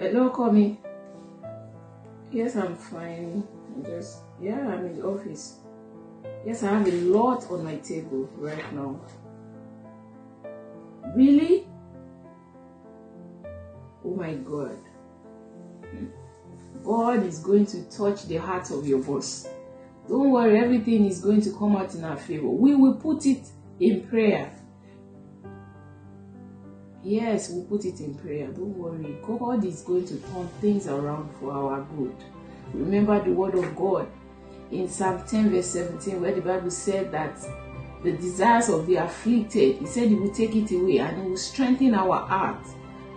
Eh, Hello, call me. Yes, I'm fine. I'm just yeah, I'm in the office. Yes, I have a lot on my table right now. Really? Oh my God. God is going to touch the heart of your boss. Don't worry, everything is going to come out in our favor. We will put it in prayer. Yes, we'll put it in prayer. Don't worry. God is going to turn things around for our good. Remember the word of God in Psalm 10, verse 17, where the Bible said that the desires of the afflicted, He said He will take it away and He will strengthen our heart.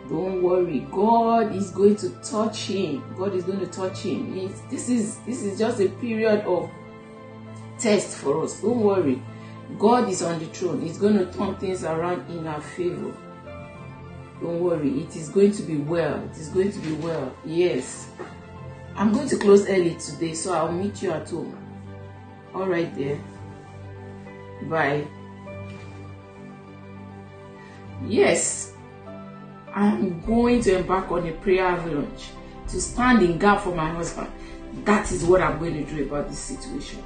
Don't worry, God is going to touch him. God is going to touch him. This is this is just a period of test for us. Don't worry. God is on the throne. He's going to turn things around in our favor. Don't worry. It is going to be well. It is going to be well. Yes. I'm going to close early today, so I'll meet you at home. All right, there. Bye. Yes, I'm going to embark on a prayer avalanche to stand in gap for my husband. That is what I'm going to do about this situation.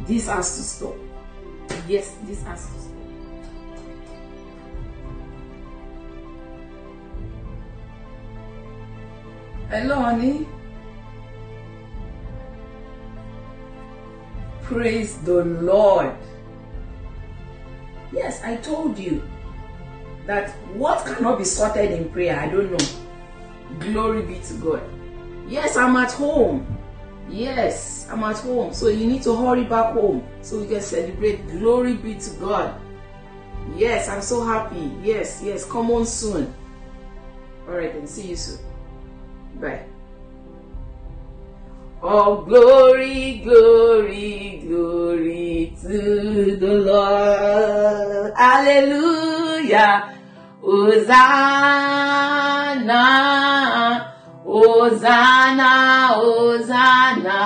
This has to stop. Yes, this has to stop. Hello, honey. Praise the Lord. Yes, I told you that what cannot be sorted in prayer, I don't know. Glory be to God. Yes, I'm at home. Yes, I'm at home. So you need to hurry back home so we can celebrate. Glory be to God. Yes, I'm so happy. Yes, yes, come on soon. All right, then see you soon. Bye. Oh, glory, glory, glory to the Lord. Hallelujah. Hosanna, Hosanna, Hosanna.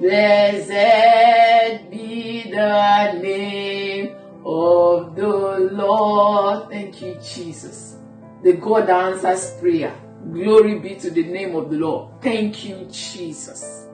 Blessed be the name of the Lord. Thank you, Jesus. The God answers prayer. Glory be to the name of the Lord. Thank you, Jesus.